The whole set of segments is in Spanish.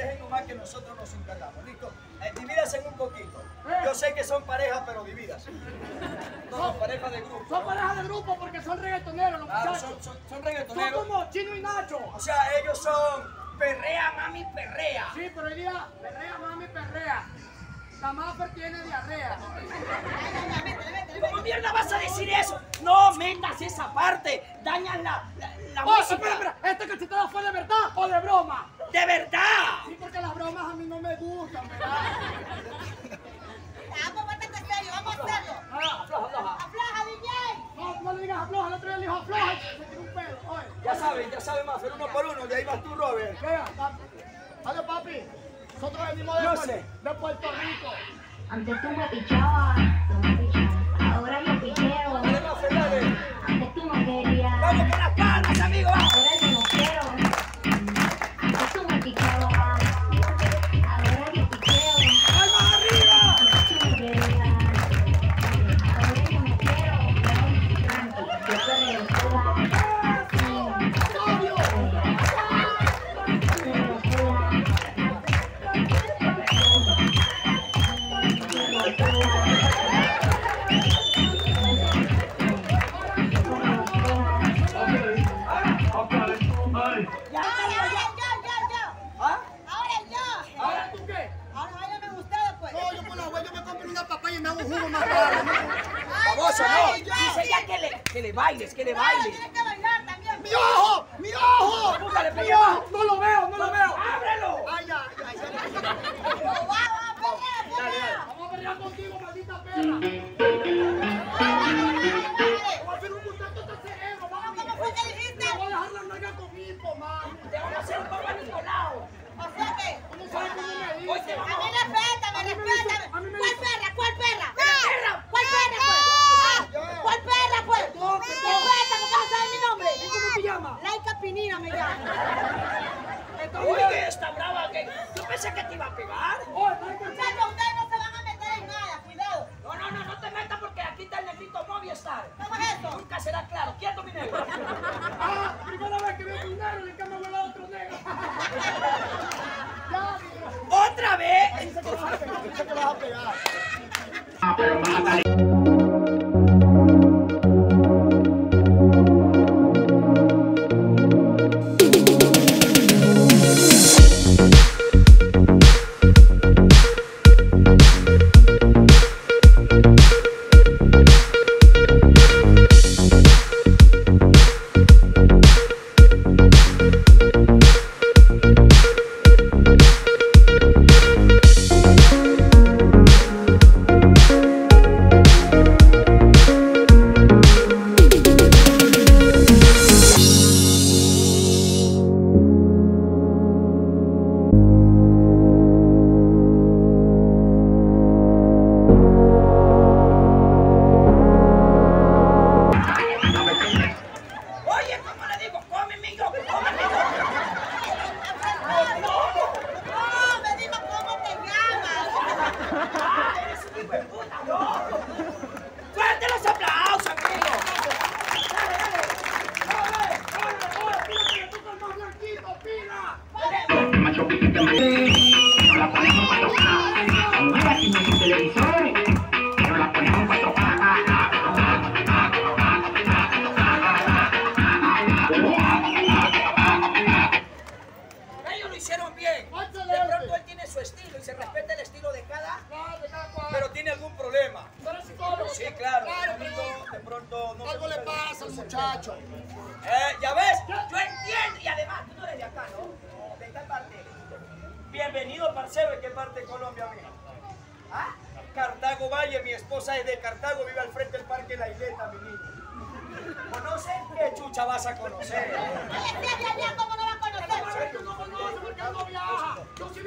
dejen nomás que nosotros nos encargamos. ¿Listo? Eh, divídanse en un poquito. Yo sé que son parejas, pero dividas. No, no, parejas de grupo. Son parejas de grupo porque son reggaetoneros los Claro, muchachos. son, son, son Son reggaetoneros. como Chino y Nacho. O sea, ellos son perrea, mami, perrea. Sí, pero hoy día, perrea, mami, perrea. La tiene diarrea. ¿Cómo mierda vas a decir eso? No metas esa parte. Dañas la, la, la Oh, música. espera, espera, ¿esta cachetada fue de verdad o de broma? ¡De verdad! Sí, porque las bromas a mí no me gustan, ¿verdad? Vamos, bastante serio, vamos a hacerlo. Ah, afloja, afloja. Afloja, DJ. No, no le digas afloja, el otro día le dijo afloja se tiró un pedo. Oye, Ya saben, ya saben más, pero uno por uno. De ahí vas tú, Robert. vea, papi. Dale, papi. Nosotros venimos de, Yo Puer- sé. de Puerto Rico. Antes tú me pichabas, tú me pichabas. Ahora yo picheo. Dale. Antes tú no querías. Vamos con las bailes, que le bailes. Ah. Mga muchacho. Eh, ya ves, yo entiendo. Y además, tú no eres de acá, ¿no? ¿De qué parte? Bienvenido, parcero. ¿De qué parte de Colombia, amigo? ¿Ah? Cartago Valle, mi esposa es de Cartago, vive al frente del parque La Isleta, mi niño. ¿Conoces? ¿Qué chucha vas a conocer? ¿cómo no va a conocer? Tú no viaja. Yo sí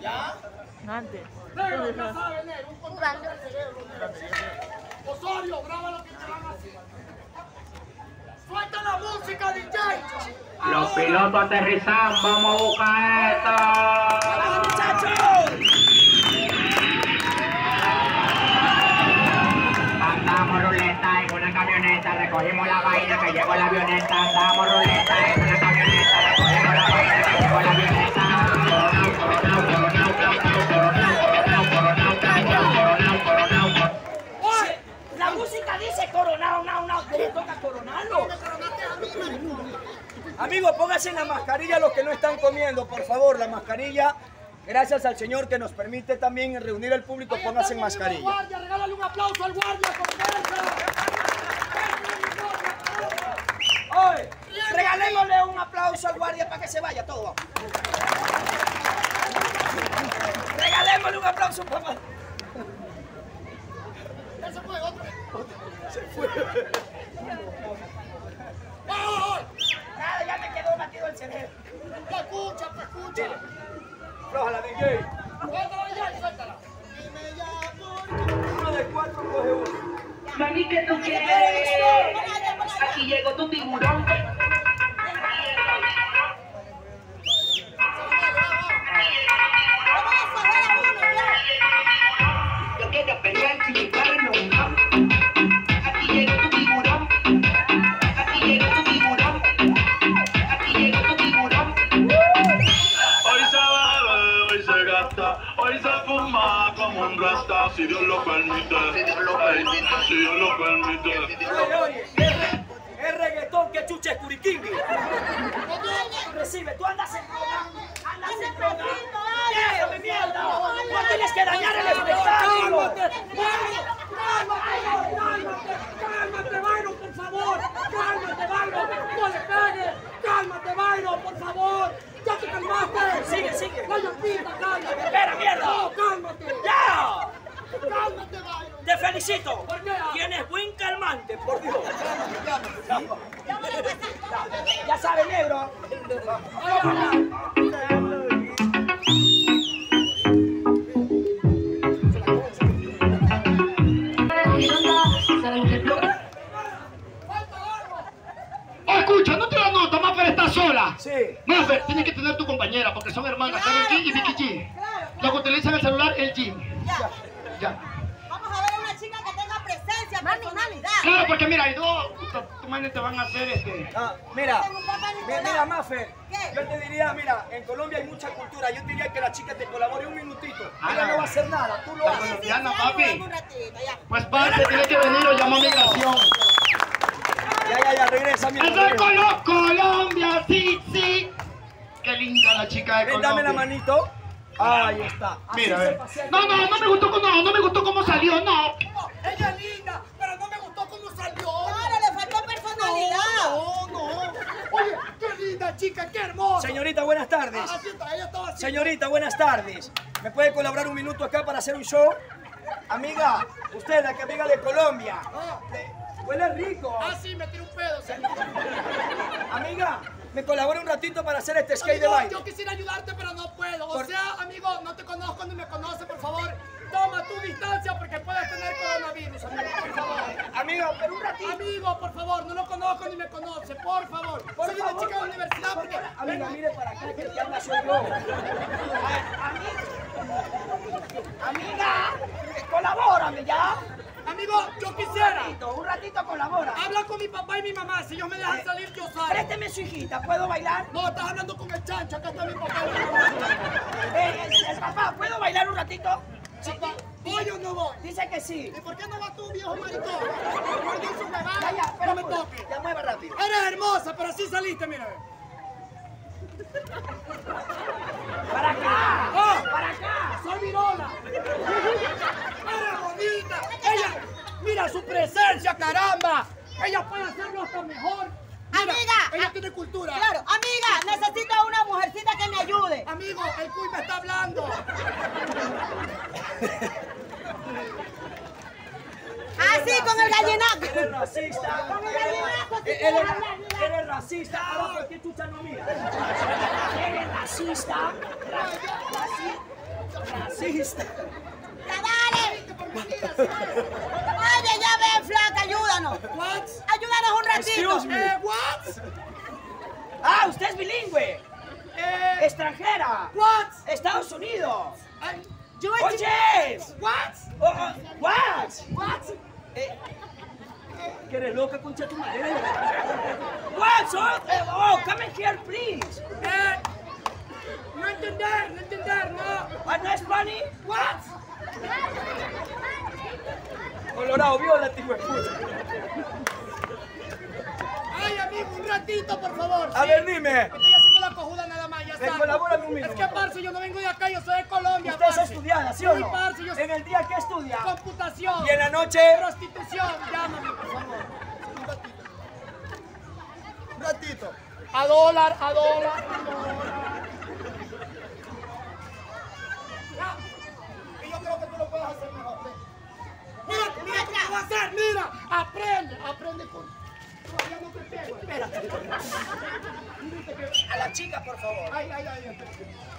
¿Ya? Antes. Pero no sabe un contrato del cerebro. Osorio, graba lo que te van a hacer. ¡Suelta la música, DJ! Los pilotos aterrizan, vamos a buscar esto. ¡Vamos, muchachos! Andamos ruleta en una camioneta, recogimos la vaina que llegó la avioneta, andamos ruleta en una camioneta. Toca coronarlo. Amigos, pónganse la mascarilla los que no están comiendo, por favor, la mascarilla. Gracias al Señor que nos permite también reunir al público, pónganse amigo mascarilla. Guardia, regálale un aplauso al guardia. Oye, regalémosle un aplauso al guardia para que se vaya todo. Regalémosle un aplauso, papá. Ya se fue, otro. Se fue. ¡Ay, Nada, ya me quedó batido el cerebro. ay! ¡Te escucha, te escucha! Floja la DJ. Suéltala ya, suéltala. Uno de cuatro coge uno. Mami, ¿qué tú quieres? Aquí llegó tu tiburón. Si Dios lo permite. Si Dios lo permite. Si Dios lo permite. Oye, oye, es, re- es reggaetón que chucha es curiquingui. Recibe, tú andas en droga, andas en droga. ¡Déjame mierda! ¡No tienes que dañar el espectáculo! ¡Cálmate! ¡Cálmate! ¡Cálmate! ¡Cálmate, Byron, por favor! ¡Cálmate, Byron! ¡No le pegues! ¡Cálmate, Byron, por favor! ¡Ya te calmaste! Sigue, sigue. ¡La llampita, cálmate! Espera, mierda. ¡No, cálmate! ¡Ya! ¡Cálmate, Byron! ¡Te felicito! ¿Por qué? Tienes buen calmante, por Dios. Ya sabes, negro. Escucha, no te la nota, Maffer está sola. Sí. Maffer, tienes que tener tu compañera porque son hermanas, Karol G y Vicky G. Lo que utilizan el celular, el G. Ya. Vamos a ver a una chica que tenga presencia, personalidad. Claro, porque mira, hay dos, tu madre te van a hacer este. Ah, mira, mira, ¿Qué? yo te diría, mira, en Colombia hay mucha cultura, yo te diría que la chica te colabore un minutito. Ah. Ella no va a hacer nada, tú lo haces. colombiana, papi. Pues parce, tiene que venir o llama a migración. Ya, ya, ya, regresa, mira. ¡Eso es Colombia! Sí, sí. Qué linda la chica de Ven, Colombia. dame la manito. Ahí está. Así Mira, se pasea No, no, no me gustó cómo, no, no me gustó cómo salió, no. Ella es linda, pero no me gustó cómo salió. Claro, le faltó personalidad. No, no. Oye, qué linda chica, qué hermosa. Señorita, buenas tardes. Así está, ella estaba así. Señorita, buenas tardes. ¿Me puede colaborar un minuto acá para hacer un show? Amiga, usted, la que amiga de Colombia. Eh, Huele rico. Ah, sí, me tiró un pedo, señor. Amiga, ¿me colabora un ratito para hacer este skate de Amigo, baile? yo quisiera ayudarte, pero no puedo. O Por- sea, amigo, no te conozco ni me conoce, por favor. Toma tu distancia porque puedes tener coronavirus, amigo, por favor. Amiga, pero un ratito. Amigo, por favor, no lo conozco ni me conoce, por favor. Por Soy favor. una chica de la universidad porque... Amiga, mire para acá que habla soy yo. Amiga, colabórame ya. Yo quisiera. Un ratito colabora. Habla con mi papá y mi mamá, si ellos me dejan salir, yo salgo. Présteme su hijita, ¿puedo bailar? No, estás hablando con el chancho, acá está mi papá y mi mamá. Eh, el, el papá, ¿puedo bailar un ratito? Sí. Papá, ¿voy o no voy? Dice que sí. ¿Y por qué no vas tú, viejo maricón? ¿Por qué su? Ya, ya, No espera, me toques. Ya mueva rápido. Eres hermosa, pero así saliste, mira. ¡Para acá! ¡Ah! ¡Para acá! ¡Soy Virola! ¡Eres bonita! ¡Ella! ¡Mira su presencia, caramba! ¡Ella puede hacerlo hasta mejor! Mira, Amiga, ¡Ella tiene cultura! Claro, amiga, necesito a una mujercita que me ayude. Amigo, el cuy me está hablando. Así, Ah, con el gallinazo. Eres racista. Con el Eres, eres, eres racista. Ahora, ¿por qué no? Eres racista. Raci- Racista. Dale. Oye, ya ven, flaca, ayúdanos. ¿What? Ayúdanos un ratito. Excuse me. Eh, what? Ah, usted es bilingüe. Eh, Extranjera. what? Estados Unidos. Ay, yo Oye. What? Oh, oh, what? What? Eh, ¿Que eres loca, concha tu madre? What? So, eh, oh, come in here, please. Eh, no entender, no entender, no. What, no funny? What? Colorado, viola, tío. Ay, amigo, un ratito, por favor. A ¿sí? ver, dime. Estoy haciendo la cojuda nada más, ya Me está. colabórame un Es minuto. que, parce, yo no vengo de acá, yo soy de Colombia, Usted es parce. estudiada, ¿sí o Sí, no? parce, yo soy En el día que estudia. computación. Y en la noche. Prostitución, llámame, por favor. Un ratito. Un ratito. A dólar, a dólar, a dólar. Ya. Y yo creo que tú lo puedes hacer mejor. Mira, mira cómo lo vas a hacer, mira. Aprende, aprende con... Todavía no te pego, espérate. A la chica, por favor. Ay, ay, ay, espérate.